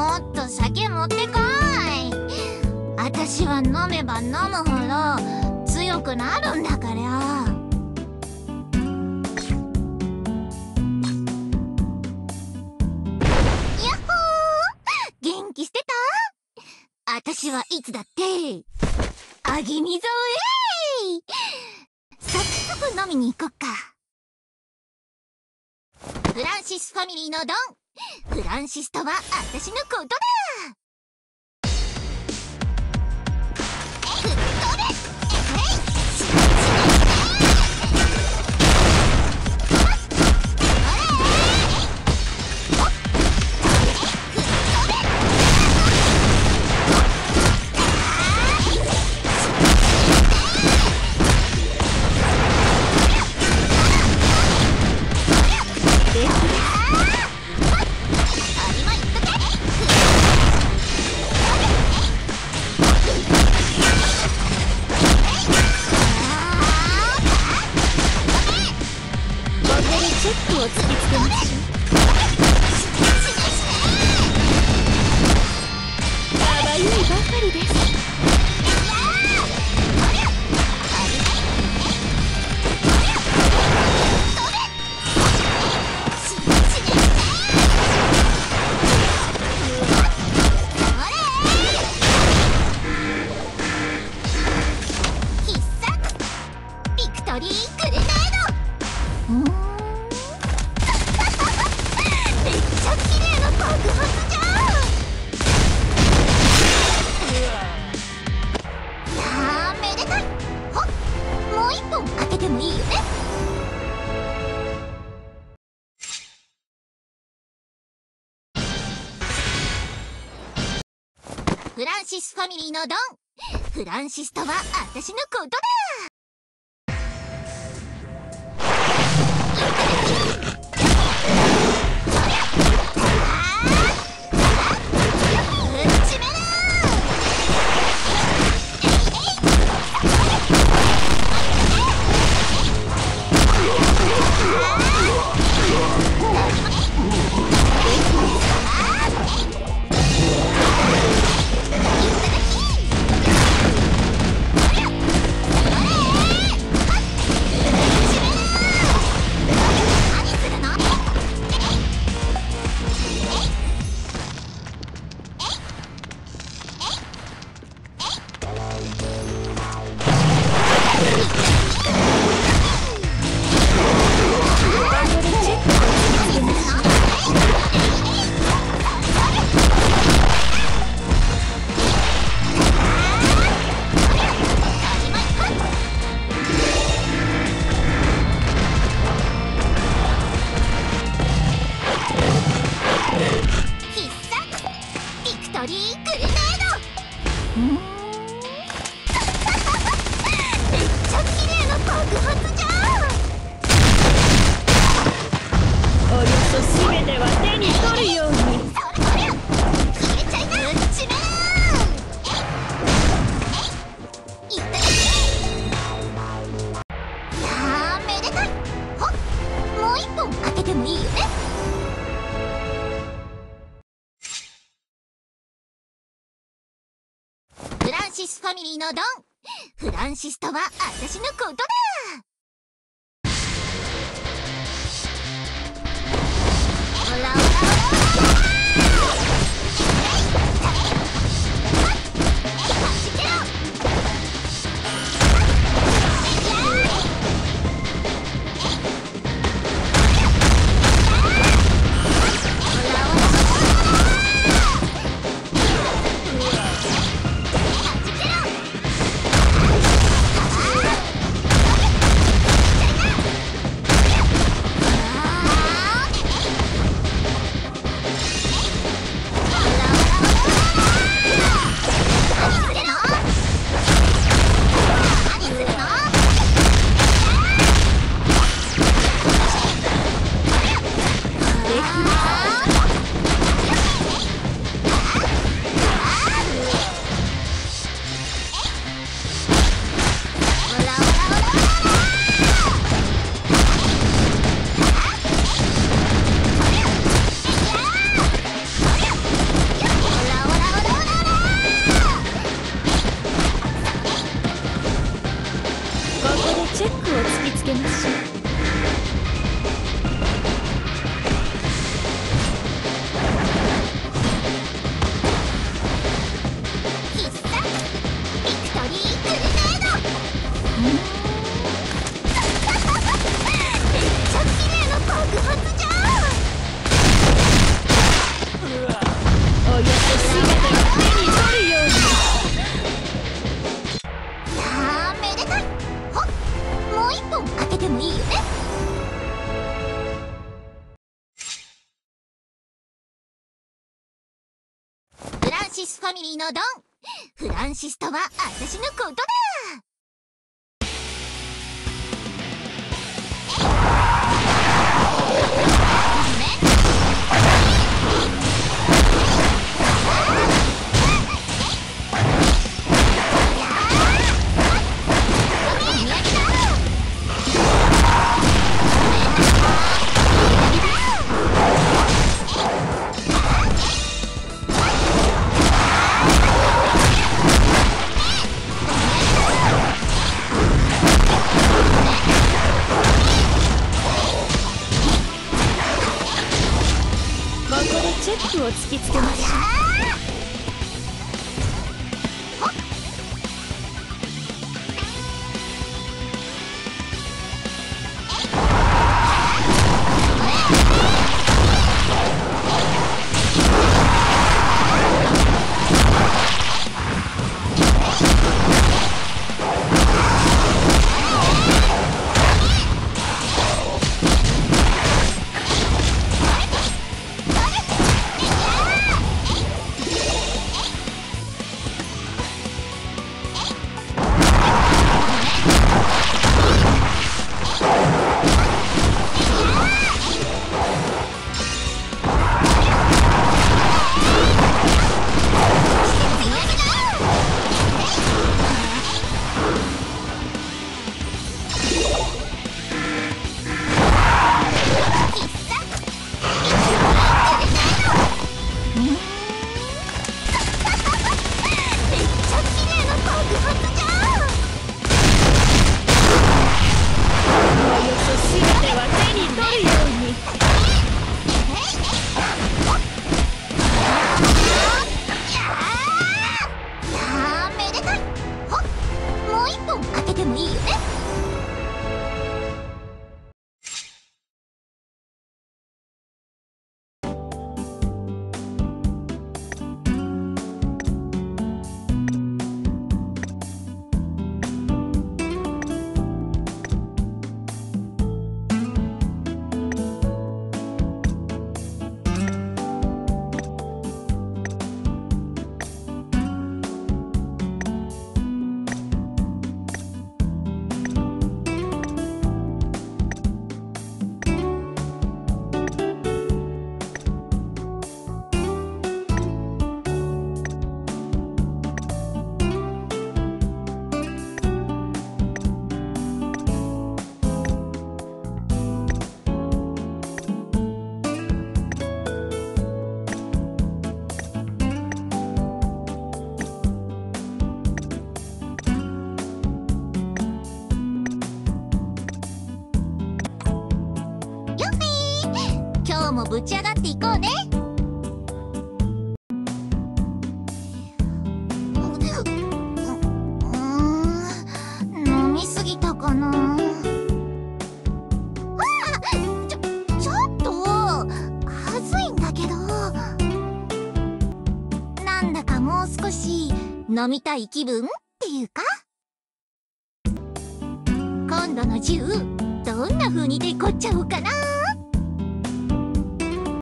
もっと酒持ってこい。私は飲めば飲むほど強くなるんだから。やっほー！元気してた？私はいつだって？あげみぞえ早速飲みに行こっか。フランシスファミリーのドン！フランシスとは私のことだ。を突きつけましょう。フランシスファミリーのドン。フランシスとは私のことだトリック。ンシスファミリーのドンフランシスとは私のことだほらさい。ほっもう一本開けてもいいよね。フランシスファミリーのドン。フランシスとは私のことだ。突きつけましょうぶち上がっていこうね。飲みすぎたかな。あちょちょっとはずいんだけど。なんだかもう少し飲みたい気分っていうか？今度の銃どんな風にデコっちゃおうかな。